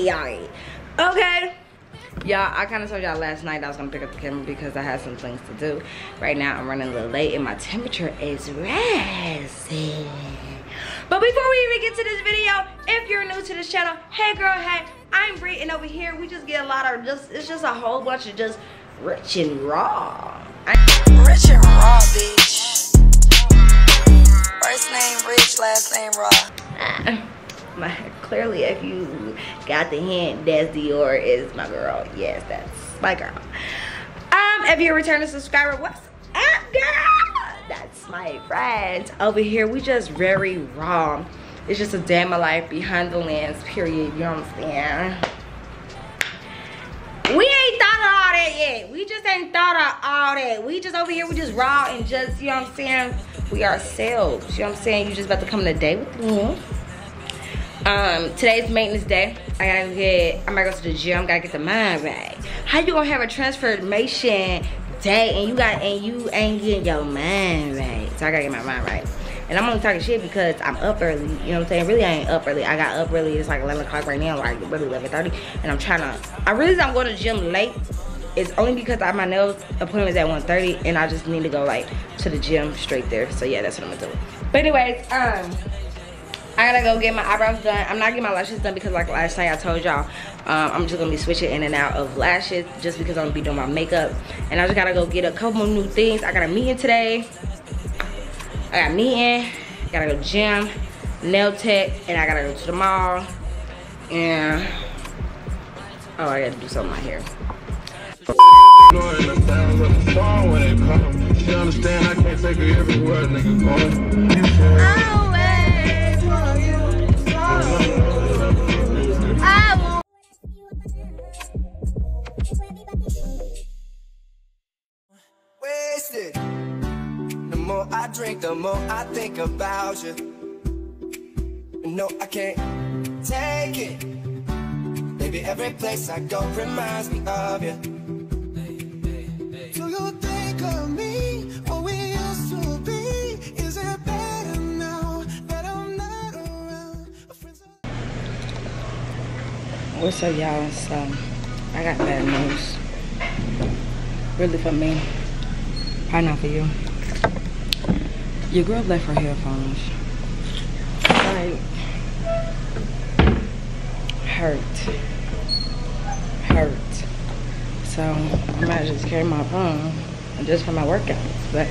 y'all, Okay. Y'all, I kind of told y'all last night I was gonna pick up the camera because I had some things to do. Right now, I'm running a little late and my temperature is rising. But before we even get to this video, if you're new to this channel, hey girl, hey, I'm Bri, and over here we just get a lot of just, it's just a whole bunch of just rich and raw. I rich and raw, bitch. First name Rich, last name Raw. my clearly if you got the hint that's dior is my girl yes that's my girl um if you're a returning subscriber what's up girl that's my friend over here we just very raw it's just a day in my life behind the lens period you know what i'm saying we ain't thought of all that yet. We just ain't thought of all that. We just over here, we just raw and just, you know what I'm saying? We ourselves. You know what I'm saying? You just about to come on a date with me. Um, today's maintenance day. I gotta get, I'm gonna go to the gym, gotta get the mind right. How you gonna have a transformation day and you got, and you ain't getting your mind right? So I gotta get my mind right. And I'm only talking shit because I'm up early. You know what I'm saying? Really, I ain't up early. I got up early. It's like 11 o'clock right now, like really 11:30. And I'm trying to. I really I'm going to the gym late. It's only because I have my nails appointments at 1:30, and I just need to go like to the gym straight there. So yeah, that's what I'm gonna do. But anyways, um. I gotta go get my eyebrows done. I'm not getting my lashes done because like last night I told y'all, um, I'm just gonna be switching in and out of lashes just because I'm gonna be doing my makeup. And I just gotta go get a couple new things. I got a meeting today. I got meeting, gotta go gym, nail tech, and I gotta go to the mall. And, oh, I gotta do something in my hair. She understand I drink, the more I think about you. No, I can't take it. Baby, every place I go reminds me of you. Do you think of me, What's up, y'all? So, um, I got bad news. Really for me. Probably not for you. Your girl left her headphones. Like, hurt. Hurt. So, I might just carry my phone just for my workouts, but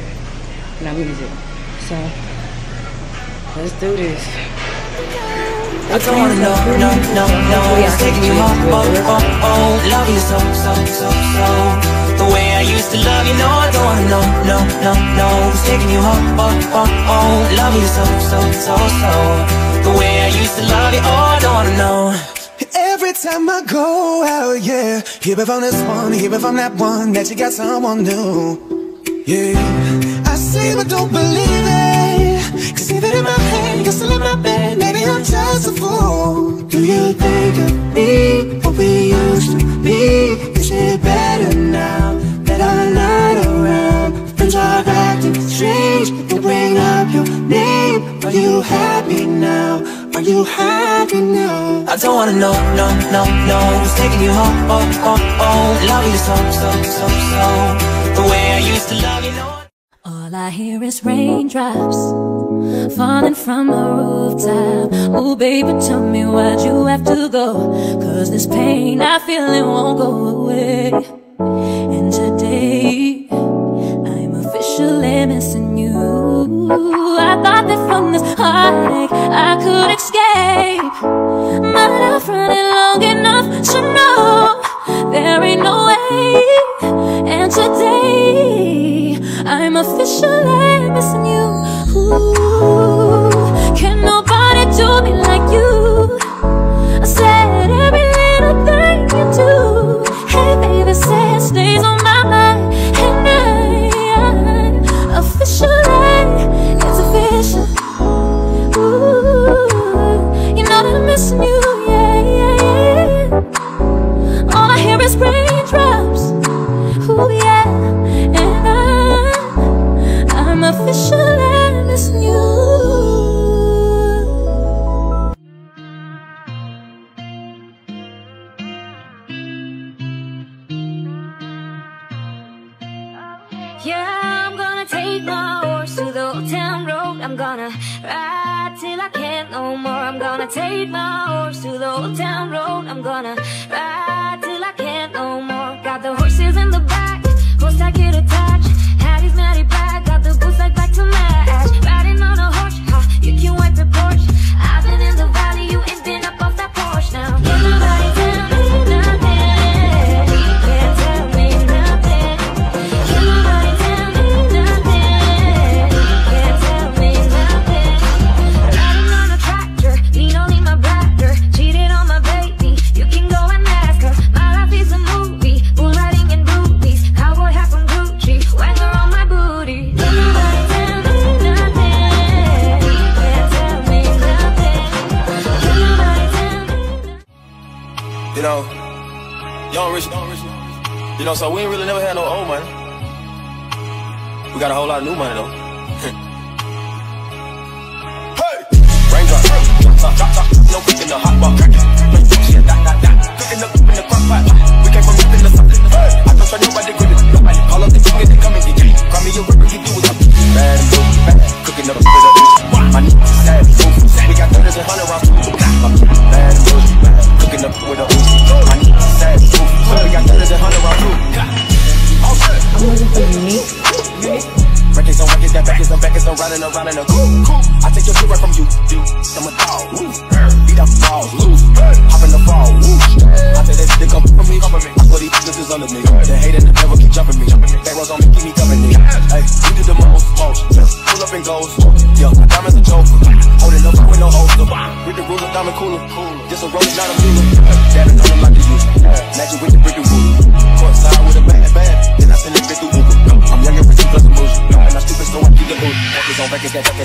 no music. So, let's do this. I don't wanna know, no, no, no, it's taking you home, oh, oh, oh, love you so, so, so, so. The way I used to love you, no, I don't wanna know, no, no, no. Who's taking you home, oh, oh, oh. Love you so, so, so, so. The way I used to love you, oh, I don't wanna know. Every time I go out, yeah. Hear it from this one, hear it from that one That you got someone new, yeah. I see but don't believe it Cause even in my head, you're still in my bed Maybe I'm just a fool Do you think of me, what we used to be? Is it better now? That I'm not around? Friends are acting strange, they bring up your name Are you happy now? Are you happy now? I don't wanna know, no, no, no Who's taking you home, oh, oh, oh Love you so, so, so, so The way I used to love you, no all I hear is raindrops falling from a rooftop. Oh, baby, tell me why'd you have to go? Cause this pain I feel it won't go away. And today, I'm officially missing you. I thought that from this heartache I could escape But I've run it long enough to know There ain't no way And today I'm officially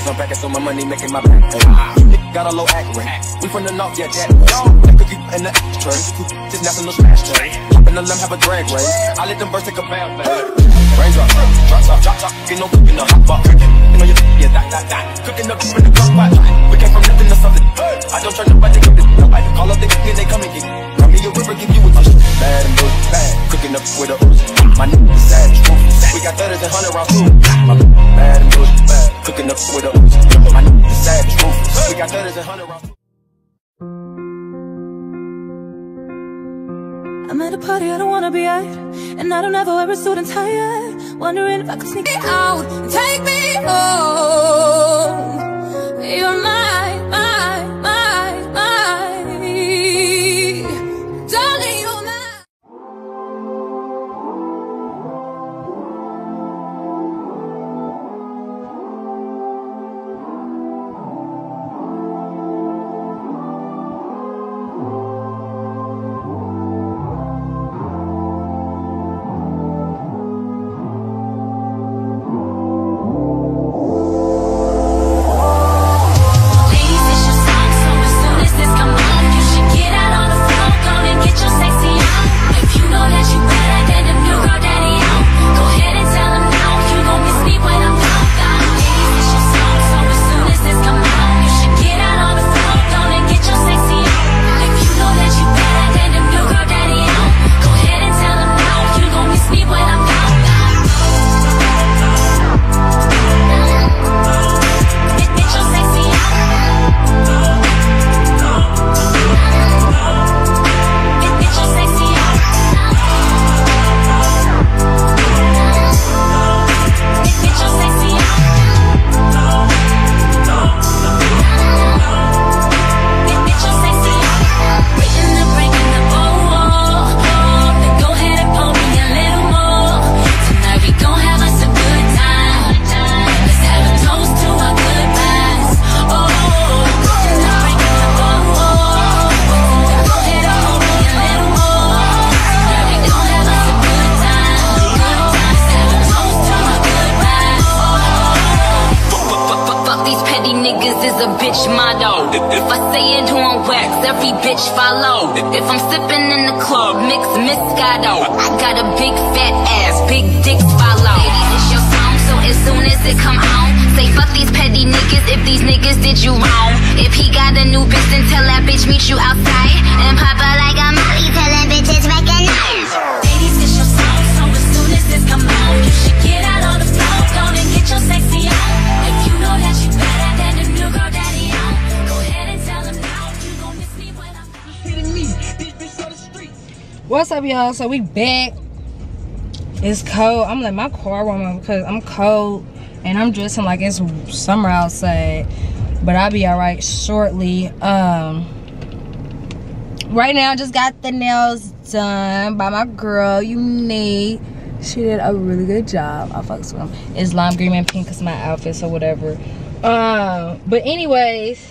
packets on packets, so my money making my back. Hey, got a low act rate. We from the north, yeah, that. you in the ashtray this national smash tray. and the limb, have a drag race. I let them burst take a bath, baby. Raindrop, drop top, drop top, ain't no cooking the hot pot. You know you yeah, that, that, that. Cooking up in the crock pot. We came from nothing to something. I don't try nobody, come this nobody. Call up the and they come and get Call me a river, give you a tissue. Bad and booty, bad. Cooking up with a oozy. My niggas sad, We got thudders and hundred rounds too. My bad and booty, bad. Cooking up with a oozy. My niggas sad, We got thudders and hundred rounds I'm at a party I don't wanna be at And I don't ever wear a suit and tie. Wondering if I could sneak it out and take me home. You're mine What's up, y'all? So we back. It's cold. I'm like my car warm up because I'm cold and I'm dressing like it's summer outside. But I'll be alright shortly. Um right now I just got the nails done by my girl, Unique. She did a really good job. I fucks with them. It's lime green and pink because my outfits or whatever. Um, but anyways,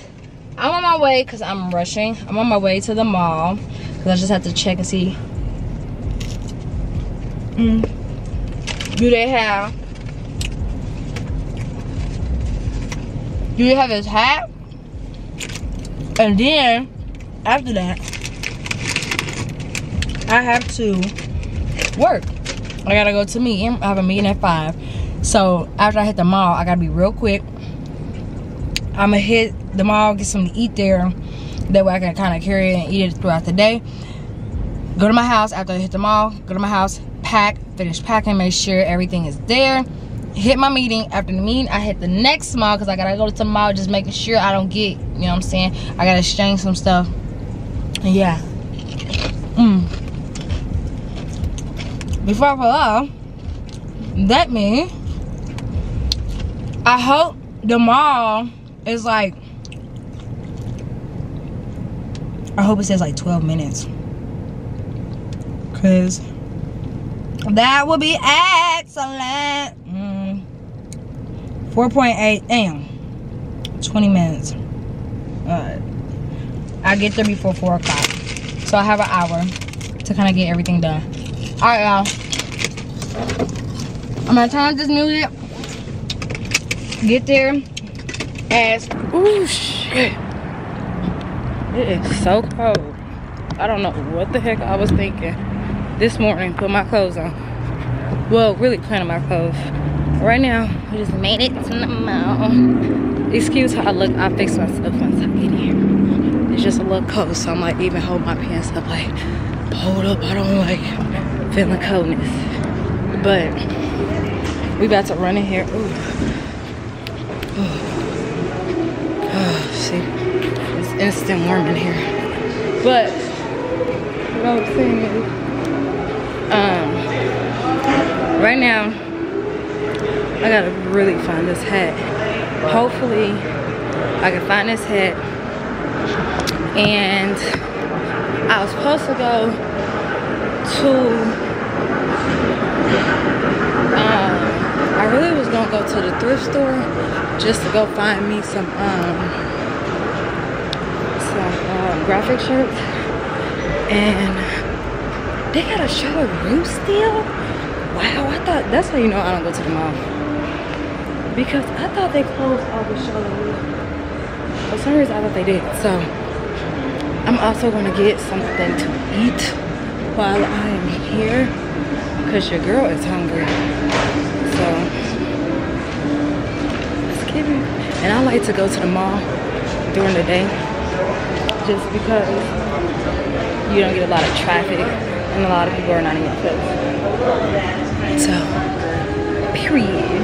I'm on my way because I'm rushing. I'm on my way to the mall because I just have to check and see. Mm, do they have? Do they have his hat? And then after that, I have to work. I gotta go to meeting. I have a meeting at five. So after I hit the mall, I gotta be real quick. I'ma hit the mall, get something to eat there. That way I can kind of carry it and eat it throughout the day. Go to my house after I hit the mall. Go to my house, pack, finish packing, make sure everything is there. Hit my meeting. After the meeting, I hit the next mall because I gotta go to the mall, just making sure I don't get, you know what I'm saying? I gotta exchange some stuff. Yeah. Mm before I pull off, that means I hope the mall is like, I hope it says like 12 minutes. Cause that would be excellent. Mm. 4.8, damn. 20 minutes. Uh, I get there before 4 o'clock. So I have an hour to kind of get everything done. Alright, y'all. I'm gonna turn up this music. Get there. As ooh shit. It is so cold. I don't know what the heck I was thinking this morning. Put my clothes on. Well, really planning my clothes. Right now, I just made it to the mall. Excuse how I look. I fix myself once I get here. It's just a little cold, so I'm like even hold my pants up like hold up. I don't like feeling coldness. But we about to run in here. Ooh. Ooh. Oh, see, it's instant warm in here. But I was saying is, um, right now, I gotta really find this hat. Hopefully, I can find this hat. And I was supposed to go to um, I really was gonna go to the thrift store just to go find me some um, some um, graphic shirts, and they got a Charlotte Russe still. Wow, I thought that's how you know I don't go to the mall because I thought they closed all the Charlotte Russe. For some reason, I thought they did. So I'm also gonna get something to eat while I am here because your girl is hungry. So let's get it. And I like to go to the mall during the day just because you don't get a lot of traffic and a lot of people are not even place. So, period.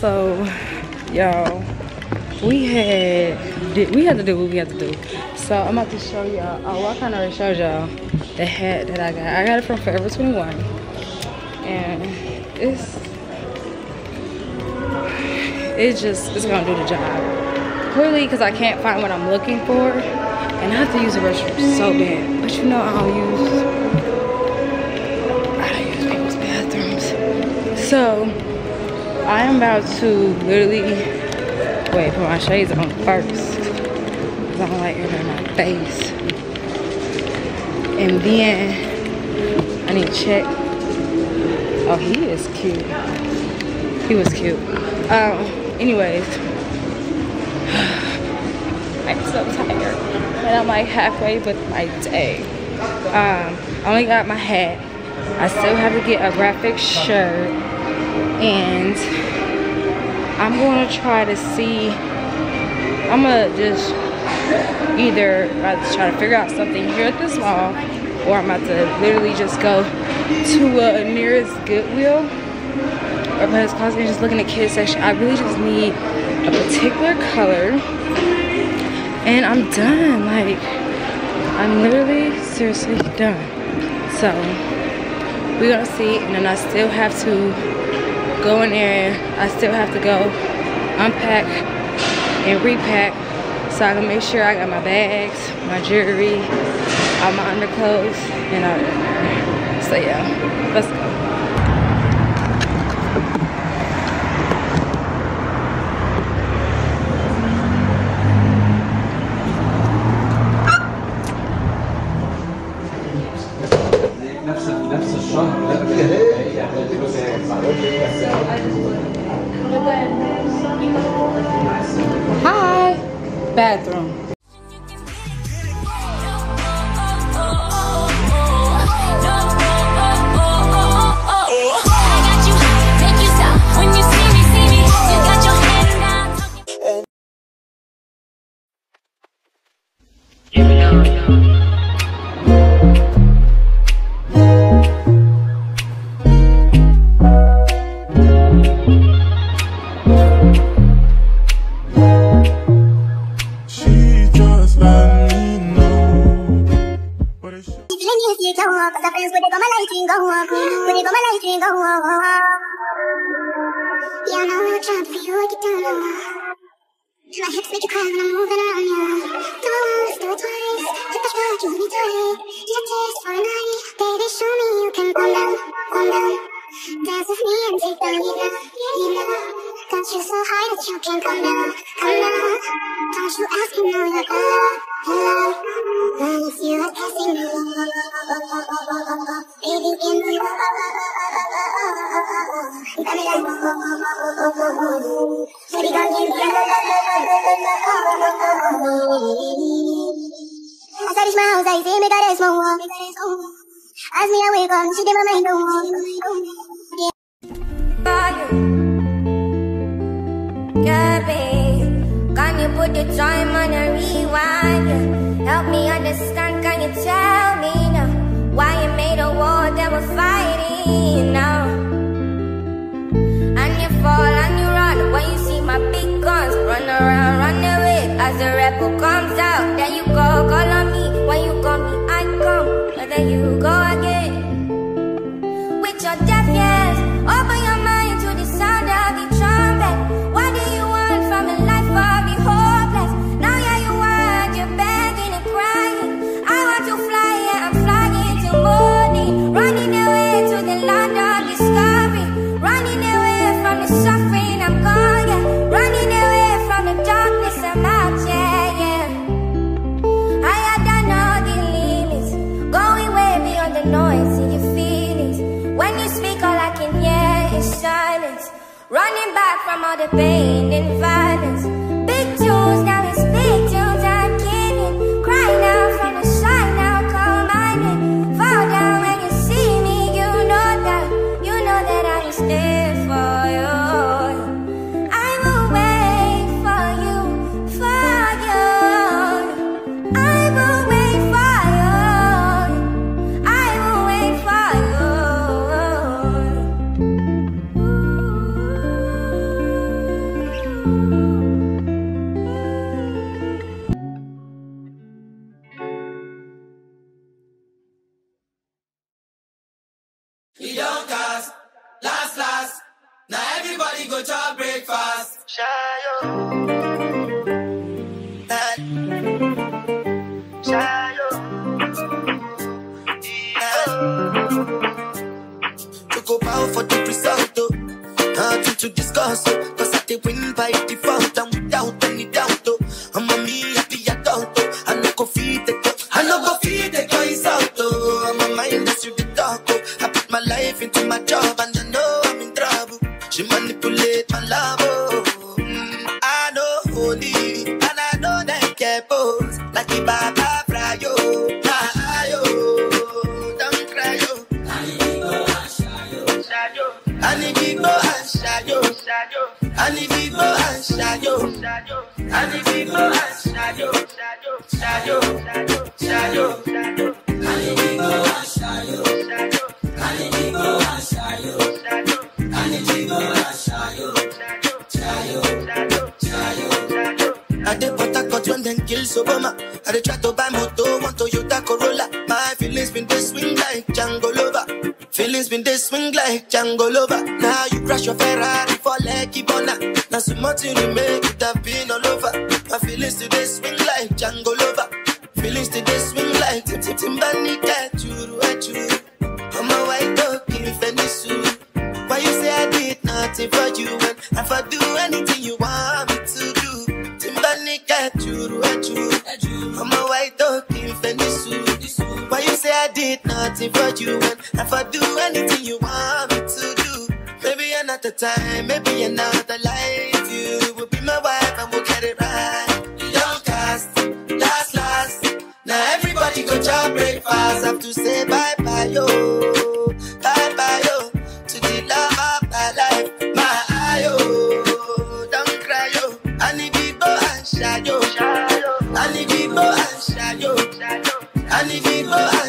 So, y'all, we had we had to do what we had to do. So I'm about to show y'all. Oh, I kind of already showed y'all the hat that I got. I got it from Forever 21, and it's it's just it's gonna do the job. Clearly, because I can't find what I'm looking for, and I have to use the restroom so bad. But you know I don't use I don't use people's bathrooms. So I am about to literally wait for my shades on first. Cause I don't like it in my face. And then I need to check. Oh, he is cute. He was cute. Um, anyways. I'm so tired. And I'm like halfway with my day. Um, I only got my hat. I still have to get a graphic shirt and I'm gonna try to see I'm gonna just either try to figure out something here at this mall or I'm about to literally just go to a nearest Goodwill or Plato's Closet and just look in the kids section. I really just need a particular color and I'm done. Like, I'm literally seriously done. So, we're gonna see and then I still have to go in there I still have to go unpack and repack so I can make sure I got my bags my jewelry all my underclothes and all that so yeah. Let's up, she did my mind, no Yeah, babe. Can you put the time on a rewind? Help me understand, can you tell me now? Why you made a war that we're fighting now? And you fall Run around, run away as the rebel comes out. Then you go, call on me. When you call me, I come. Then you go from all the pain Kills Obama. I did try to buy moto, one Toyota Corolla. My feelings been this swing like Django Lover. Feelings been this swing like Django Lover. Now you crash your Ferrari for Lucky Bona. Now so much you make it have been all over. My feelings today swing like Django Lover. Feelings today swing like Tim Tim Timbani Cat Churu Achuru. I'm a white dog in Fendi suit. Why you say I did nothing for you when if I do anything you want? Cat Churu Achuru. I'm a white dog in Fendi suit. Why you say I did nothing for you when if I do anything you want me to do? Maybe another time, maybe another life. You will be my wife and we'll get it right. Young cast, last, last. Now everybody go job breakfast. I have to say bye bye, yo.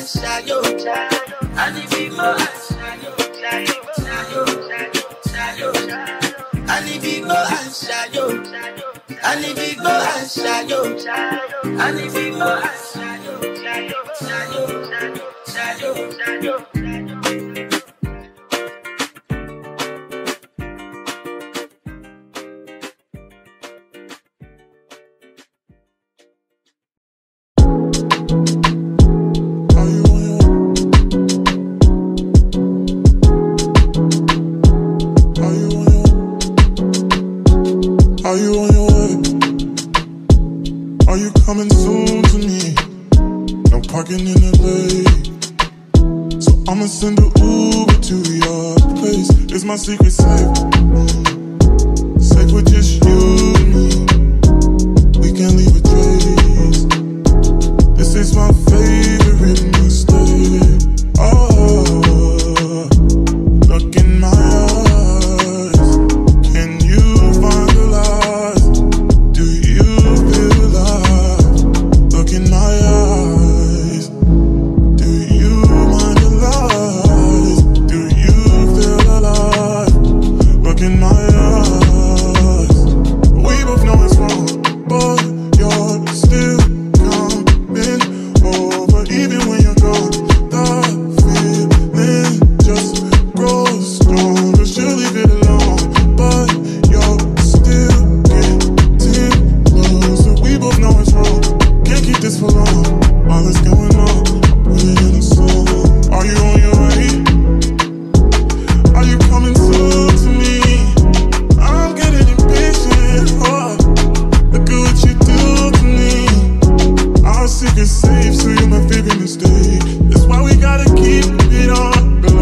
People and shadow. I need people and shadow. I need people and shadow. I need people and shadow. I need people and shadow. Shadow, shadow, shadow, shadow. to you, my favorite mistake. That's why we gotta keep it on.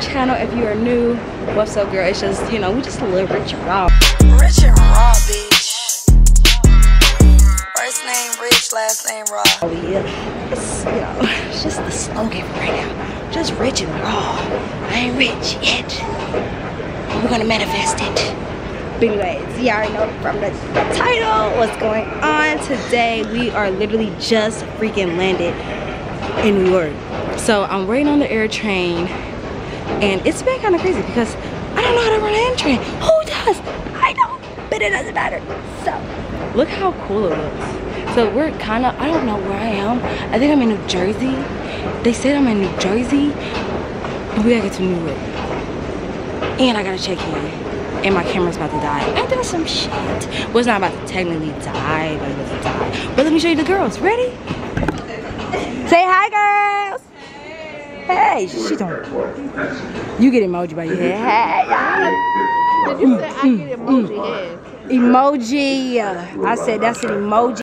Channel. If you are new, what's up girl? It's just, you know, we just little rich and raw. Rich and raw, bitch. First name Rich, last name Raw. Oh yeah, it's, you know, it's just the slogan right now. Just rich and raw. I ain't rich yet. But we're gonna manifest it. But anyways, you already know from the title what's going on. Today we are literally just freaking landed in New York. So I'm waiting on the air train and it's been kind of crazy because I don't know how to run an air train. Who does? I don't, but it doesn't matter. So look how cool it looks. So we're kind of, I don't know where I am. I think I'm in New Jersey. They said I'm in New Jersey, but we gotta get to New York. And I gotta check in. And my camera's about to die. I that some shit? Well, it's not about to technically die, but it's die. But let me show you the girls. Ready? Say hi, girls. Hey, she don't. You get emoji by your head. Hey, Did you say I get mm, mm, emoji head? Mm. emoji. Uh, I said that's an emoji.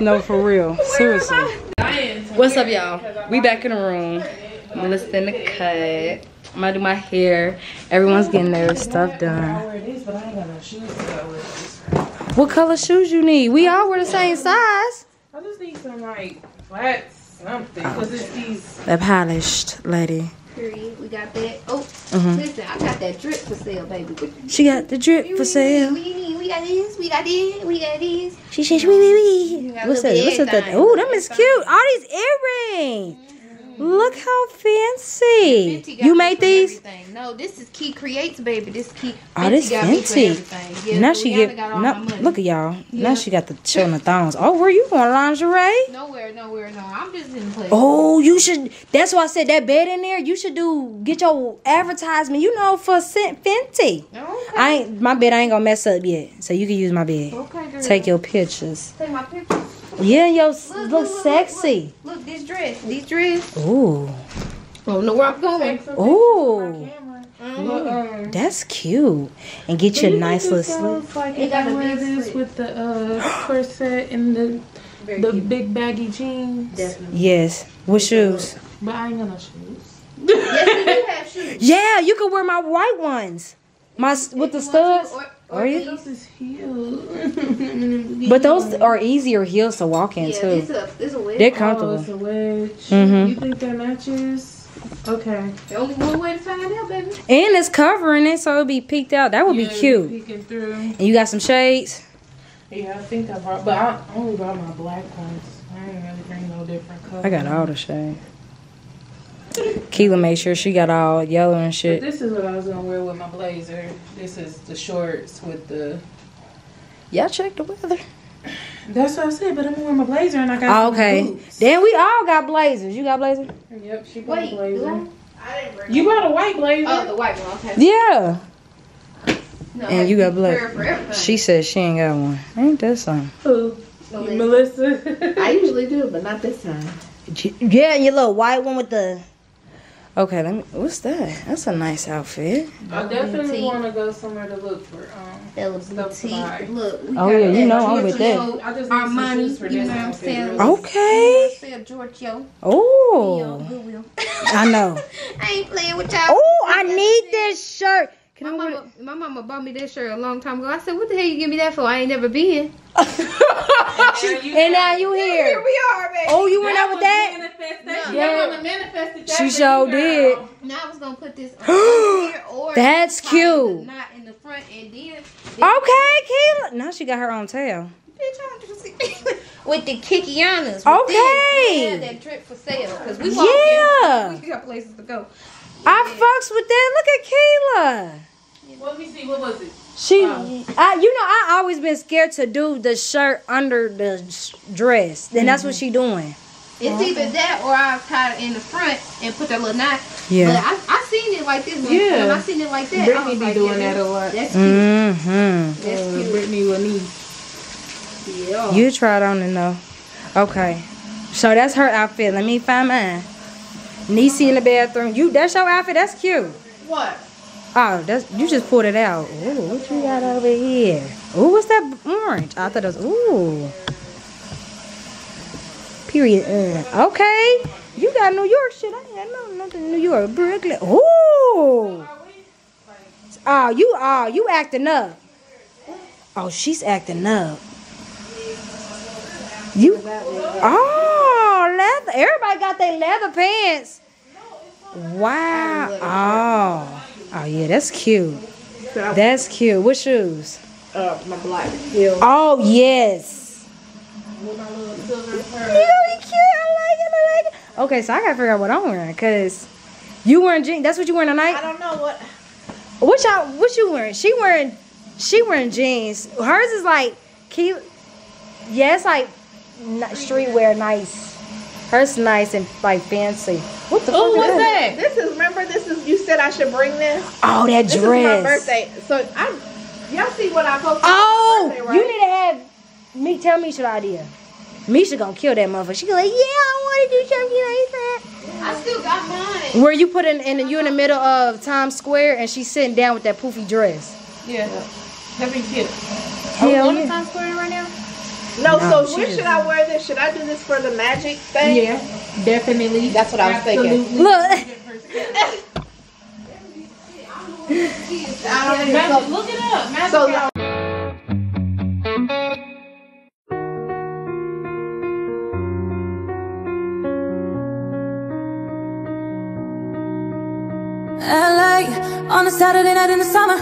No, for real. Seriously. What's up, y'all? We back in the room. Melissa in the cut. I'm gonna do my hair. Everyone's getting their stuff done. wear these, but I ain't got no shoes to go with this. What color shoes you need? We all wear the same size. I just need some like flats, something, cause it's these. The polished lady. Period. We got that. Oh, Mhm. listen, I got that drip for sale, baby. She got the drip for sale. We, we, we got this. We got this. We got this. She said, "Wee wee wee." got What's that? What's that? Oh, them is cute. All these earrings. Look how fancy. You made these? everything. No, this is Key Creates, baby. This Key. Oh, this got me for fancy. Yeah, now she Rihanna get. got all No, my money. look at y'all. Now she got the the thongs. Oh, where you going lingerie? Nowhere, nowhere, no. I'm just in place. Oh, you should. That's why I said that bed in there. You should do get your advertisement. You know for Fenty. Okay. I ain't my bed. I ain't gonna mess up yet, so you can use my bed. Okay, girl. Take your pictures. Take my pictures. Yeah, yo, look, Look, look, look, sexy. Look, this dress. These dress. Ooh, I don't know where I'm going. ooh, um, that's cute. And get your nice little slip. Like It got I a wear this slit. with the uh, corset and the Very the cute. big baggy jeans. Definitely. Yes, with shoes. But I ain't got no shoes. yes, we do have shoes. Yeah, you can wear my white ones. My with the If you want to, studs. Or, or you? Is heels. But those are easier heels to walk in Yeah, too. this a, this a wedge. They're Oh, comfortable. it's a wedge. Mhm. You think that matches? Okay. The only one way to find out, baby. And it's covering it, so it'll be peeked out. That would Yeah, be cute. Peeking through. And you got some shades. Yeah, I think I brought, but I only brought my black ones. I didn't really bring no different colors. I got all the shades. Keela made sure she got all yellow and But shit. this is what I was gonna wear with my blazer. This is the shorts with the. Y'all check the weather. That's what I said. But I'm gonna wear my blazer and I got. Okay. boots. Then we all got blazers. You got blazer? Yep, she brought Wait, a blazer. do I? I didn't bring You brought a white blazer. Oh, the white one. Okay. Yeah. No, And you got black. black. For everything. She said she ain't got one. Ain't that something? Who? Melissa. Melissa. I usually do, but not this time. Yeah, your little white one with the. Okay, let me. What's that? That's a nice outfit. I definitely want to go somewhere to look for um That stuff to buy. Look, we Oh, yeah, you that know I'm with that. Giorgio I just need some Armani, shoes for you this know what I'm saying? Okay. Sell Giorgio. Oh, I know. I ain't playing with y'all. Oh, I need this shirt. Can My I wear mama, my mama bought me that shirt a long time ago. I said, "What the hell you give me that for? I ain't never been." And now you here. Here we are, baby. Oh, you went out with that? Manifestation. Yeah. That manifested that. She for sure you, did. Now I was gonna put this on here or That's cute. the knot in the front and then. Okay, Keila. Now she got her own tail. Bitch, I don't just see- with the Kikianas. with Okay. this. Yeah, that trip for sale because we walk Yeah. in. We got places to go. I fucks with that. Look at Keila. Let me see. What was it? She, I, you know, I always been scared to do the shirt under the dress. Then that's what she doing. It's either that or I tie it in the front and put that little knot. Yeah. But I, I seen it like this. One Yeah. time. I seen it like that. I Brittany was be like, doing yeah, that a lot. That's cute. Mm-hmm. That's Uh, cute. Brittany Lanice. Yeah. You tried on it though. Okay. So that's her outfit. Let me find mine. Niecy in the bathroom. You that's your outfit? That's cute. What? Oh, that's you just pulled it out. Ooh, what you got over here? Ooh, what's that orange? I thought it was ooh. Period. Uh, okay. You got New York shit. I ain't got no nothing New York. Brooklyn. Ooh. Oh, you oh, you acting up. Oh, she's acting up. You Oh, leather. Everybody got their leather pants. Wow. Oh. Oh yeah, that's cute. That's cute. What shoes? Uh, my black heel. Oh yes. With my little silver pearl. really cute. I like it. I like it. Okay, so I gotta figure out what I'm wearing, cause you wearing jeans. That's what you wearing tonight. I don't know what. What y'all? What you wearing? She wearing. She wearing jeans. Hers is like cute. Yeah, it's like streetwear, nice. Hers nice and like fancy. What the Oh, fuck what's is that? This is remember this is you said I should bring this. Oh, that This dress. is my birthday. So I'm y'all see what I posted. Oh, on my oh, birthday, right? you need to have me tell Misha the idea. Misha gonna kill that motherfucker. She gonna like, yeah, I want to do something like that. I still got mine. Where you put in, in you in the middle of Times Square and she's sitting down with that poofy dress. Yeah. That'd be cute. Hell on yeah. the Times Square right now? No, No, so she where should I wear this? Should I do this for the magic thing? Yeah, definitely. That's what I was thinking. Absolutely. Look, Look it up. Magic LA on a Saturday night in the summer.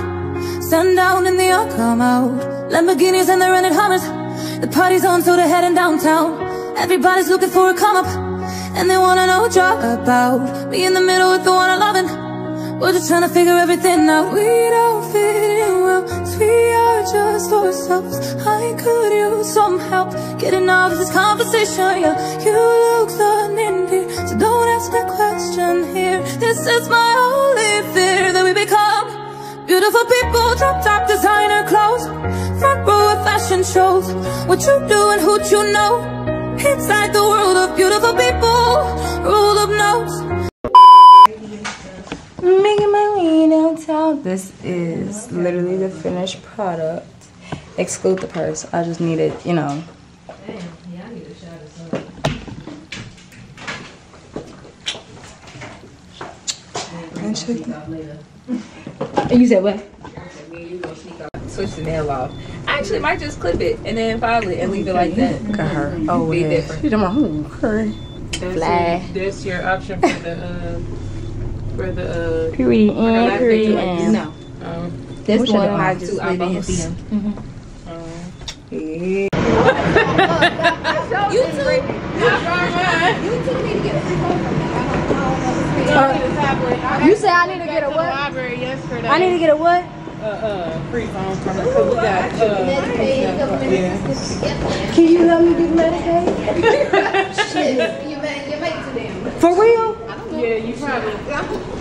Sundown in the all come out. Lamborghinis and the rented Hummers. The party's on, so they're heading downtown. Everybody's looking for a come up, and they wanna know what you're about. Me in the middle with the one I'm loving. We're just trying to figure everything out. We don't fit in well, so we are just ourselves. I could use some help getting out of this conversation. Yeah, you look in here, so don't ask that question here. This is my only fear that we become beautiful people, drop top designer clothes, front row of fashion shows. What you do and who you know. Inside the world of beautiful people, rule of notes. Making my way downtown. This is literally the finished product. Exclude the purse. I just needed, you know. And check that. You said what? Switch the nail off. I actually might just clip it and then file it and leave it like that. Look at her. Oh, Be yeah. different. She done my whole her. That's, Fly. your, that's your option for the uh, for the uh, Period. for the last And period. like this? And. No. Um, This Which one I just Two leave in his eyeballs. DM. Yeah. You too. You two need to get a free phone from me. Uh, You said I need to get a what? Library yesterday. I need to get a what? uh, uh, free phone from her. So we got uh, yeah. Can you help me get Medicaid? Shit. You make, you make to them. For real? Yeah, you probably.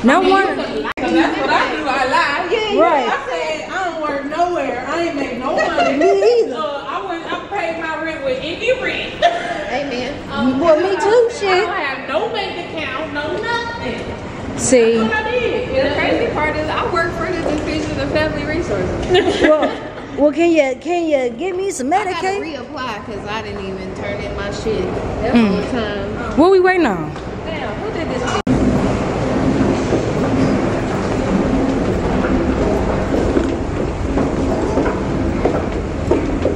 No I mean, wonder. Cause that's what I do. I lie. Yeah, yeah. Right. I said I don't work nowhere. I ain't make no money. Me either. Uh, I went. I paid my rent with IndyRent. Amen. Well, me too, I shit. don't have no bank account, no nothing. See. What I did. The crazy part is I work for the Division of Family Resources. well, well, can you can you give me some Medicaid? I gotta reapply because I didn't even turn in my shit. That mm. whole time. What we waiting on? Damn, who did this?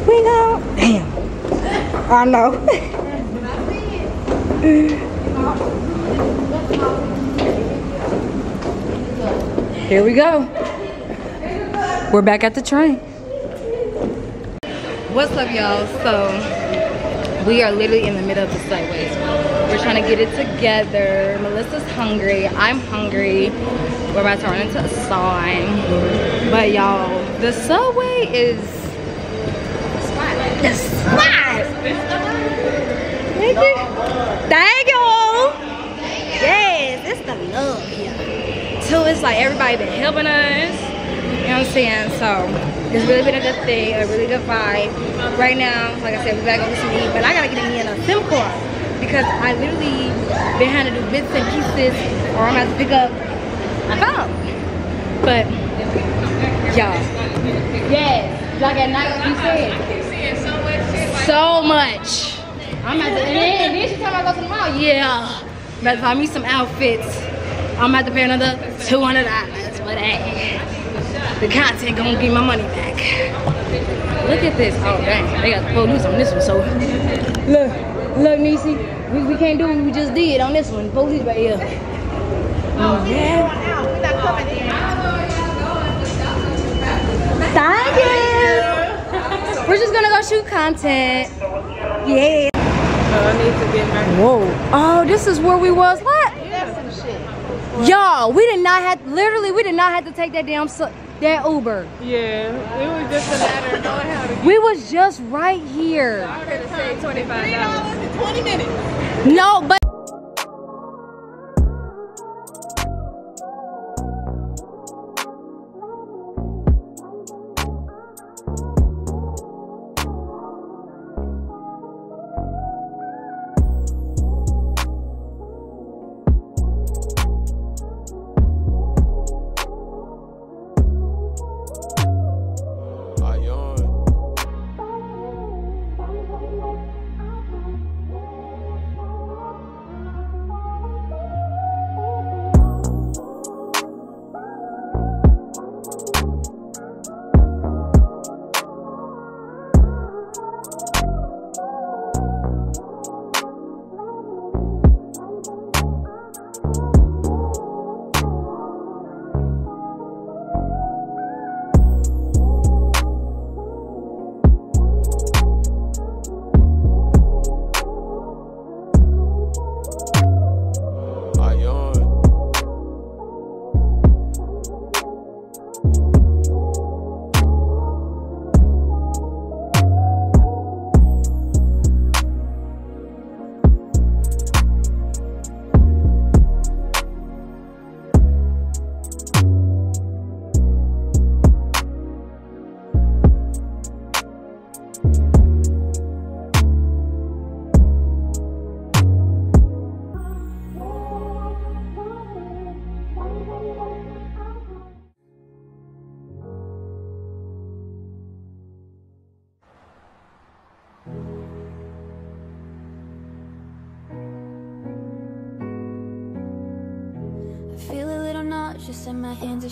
We go. Damn. I know. Here we go. We're back at the train. What's up, y'all? So, we are literally in the middle of the subway. We're trying to get it together. Melissa's hungry. I'm hungry. We're about to run into a sign. But, y'all, the subway is the spot. Thank you. Thank you. Yes, it's the love here. Too, it's like everybody been helping us. You know what I'm saying? So it's really been a good thing, a really good vibe. Right now, like I said, we gotta go get some eat, but I gotta get me in a SIM card because I literally been having to do bits and pieces, or I'm gonna have to pick up my phone. But y'all, yes, like at night, like you said, so much. I'm at the, and then, and then she me I go to the mall. Yeah, better find me some outfits. I'm about to pay another two hundred dollars for that. The content gonna give my money back. Look at this. Oh dang, they got the police on this one. So look, look, Niecy, we, we can't do what we just did on this one. Police right here. Oh yeah. Thank you. We're just gonna go shoot content. Yeah. Uh, I need to get my. Whoa. Oh, this is where we was. What? Y'all, we did not have, literally, we did not have to take that damn, su- that Uber. Yeah, it was just a matter of knowing how to. We was just right here. I could have saved twenty-five dollars. Twenty minutes. No, but.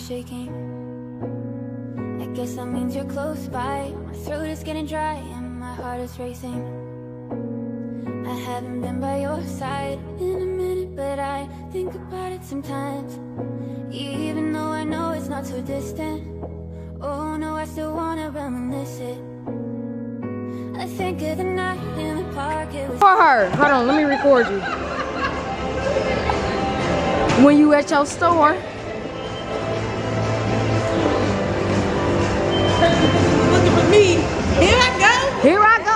Shaking. I guess that means you're close by. My throat is getting dry and my heart is racing. I haven't been by your side in a minute, but I think about it sometimes. Even though I know it's not too distant. Oh no, I still wanna reminisce it. I think of the night in the park. It was For. Hold on, let me record you. When you at your store. Me. Here I go. Here I go.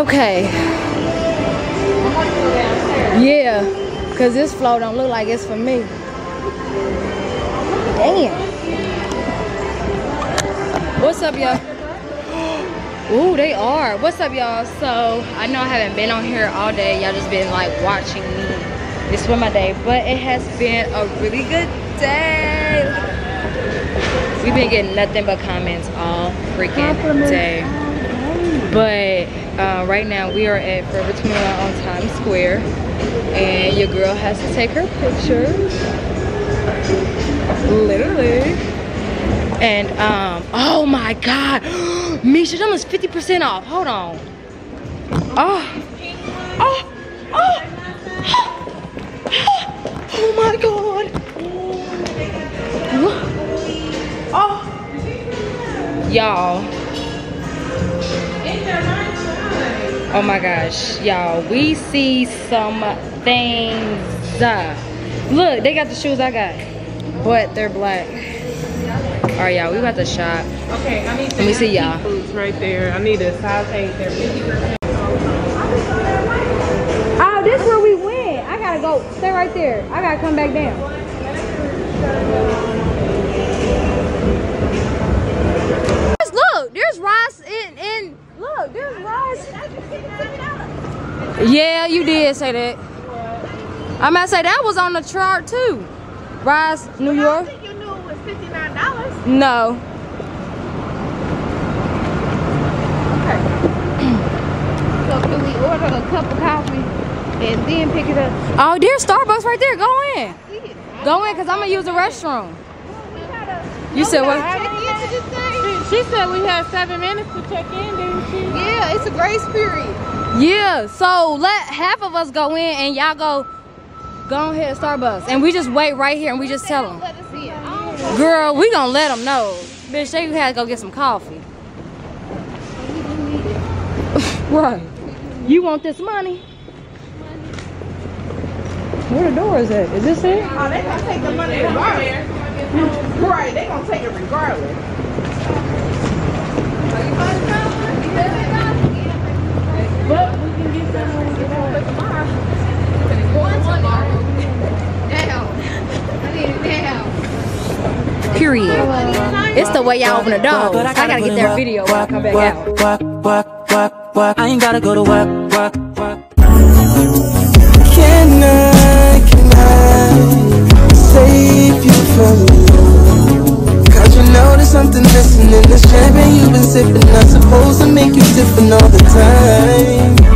Okay. Yeah, cause this flow don't look like it's for me. Damn. What's up, y'all? Ooh, they are. What's up, y'all? So I know I haven't been on here all day. Y'all just been like watching me. This was my day, but it has been a really good day. We've been getting nothing but comments all freaking day. But uh, right now we are at Forever 21 on Times Square, and your girl has to take her picture. Literally. And um, oh my god, Misha, that was 50% off. Hold on. Oh, y'all. Oh my gosh, y'all, we see some things. Look, they got the shoes I got, but they're black. All right, y'all, we about to shop. Okay, I need Let me see y'all. foods right there. I need a size 8. They're 50%. Oh, this where we went. I gotta go. Stay right there. I gotta come back down. Just Look, there's Rise in in. Look, there's Rise. Yeah, you did say that. I'm gonna say that was on the chart too. Rise, New York. You knew it was $59. No. So can we order a cup of coffee and then pick it up? Oh, there's Starbucks right there. Go in. Go in, cause I'm gonna use the restroom. You said what? She said we had seven minutes to check in, didn't she? Yeah, it's a grace period. Yeah, so let half of us go in and y'all go go ahead to Starbucks. And we just wait right here and we just tell them. Let us see it. I don't know. Girl, we gonna let them know. Bitch, they had to go get some coffee. right. You want this money? Where the door is at? Is this it? Oh, they gonna take the money regardless. Right, they gonna take it regardless. But we can get some when we get home tomorrow. Now. I need it now. Period. It's the way y'all open the door. I gotta get that video when I come back out. Work, work, work, work. I ain't gotta go to work, work, work. Can I, can I save you from me? Cause you know there's something missing in this champagne you've been sipping. Not supposed to make you different all the time.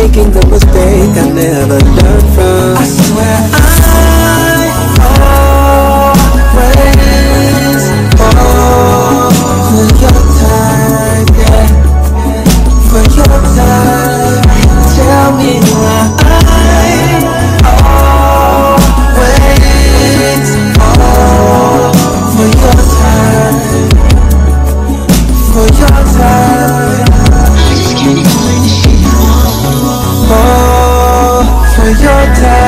Making the mistake I never learned from. I swear I me why always for your time, for your time. For your time.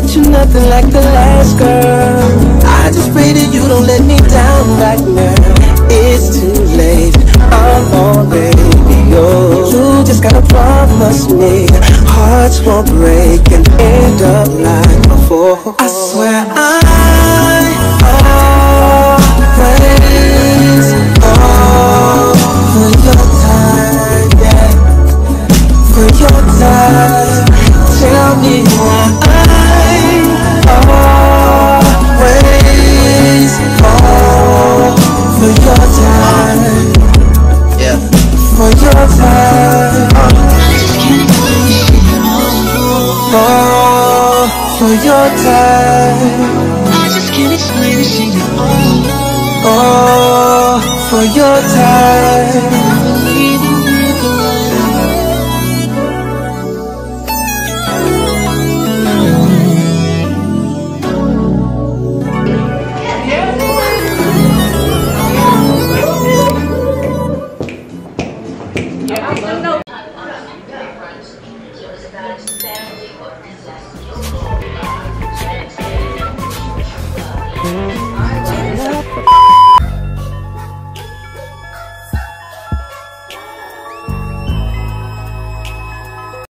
that you're nothing like the last girl. I just pray that you don't let me down right now. It's too late, I'm already yours. You just gotta promise me. Hearts won't break and end up like before.